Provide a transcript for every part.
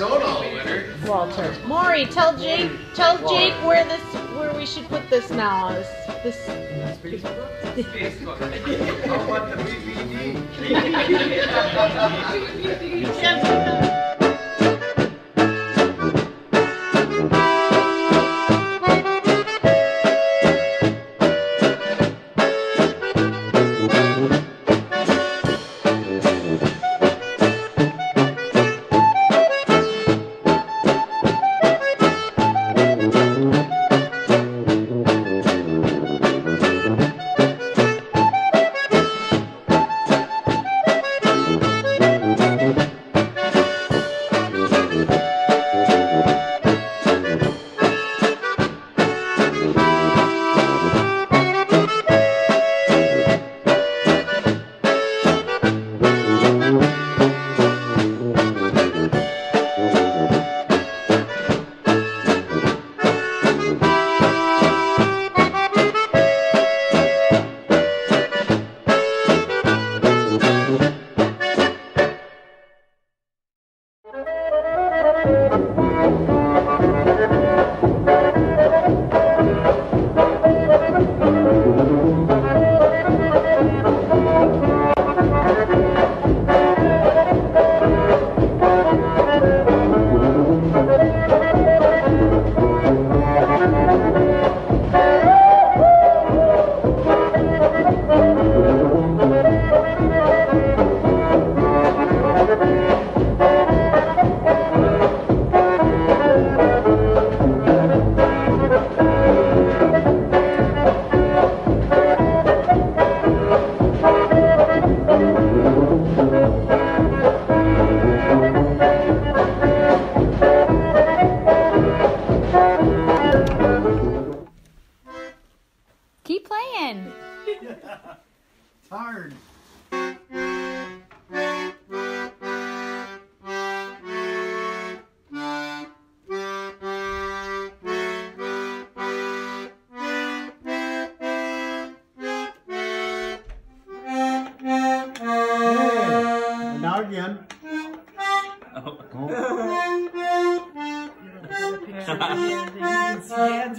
Walter. Maury, tell Jake, tell Jake where this, where we should put this now. This, this. Facebook. How about the BBD? Keep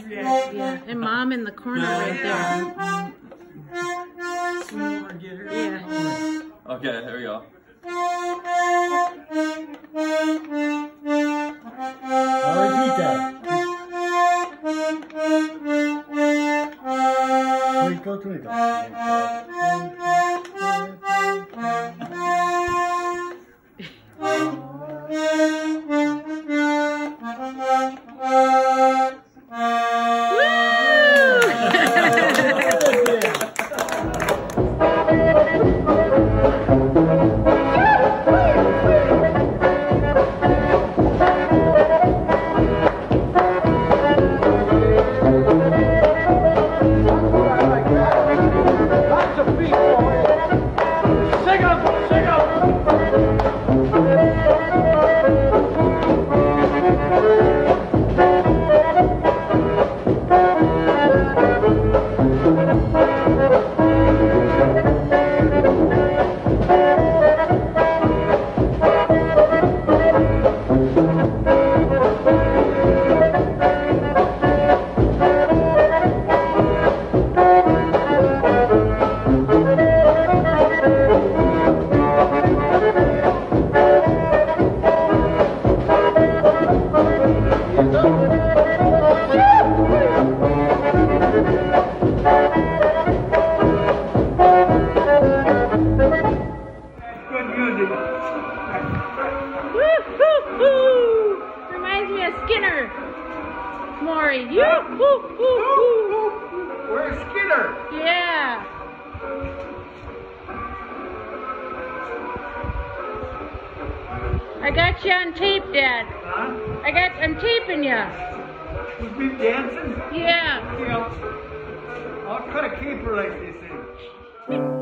Yeah, and mom in the corner right there. Yeah. Okay, here we go. I'll repeat that. Twinkle, twinkle. Woo-hoo-hoo. Reminds me of Skinner. Maury. Yoo-hoo-hoo-hoo. Where's Skinner? Yeah. I got you on tape, Dad. Huh? I got. I'm taping you. Was me dancing? Yeah. Okay, I'll, cut a caper like this say.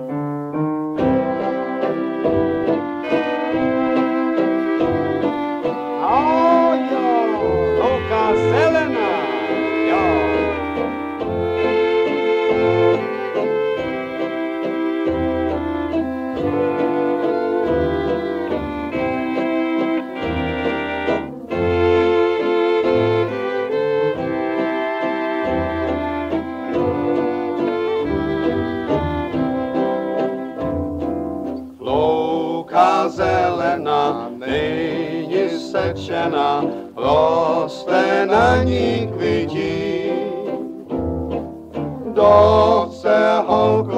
Kdo chce holku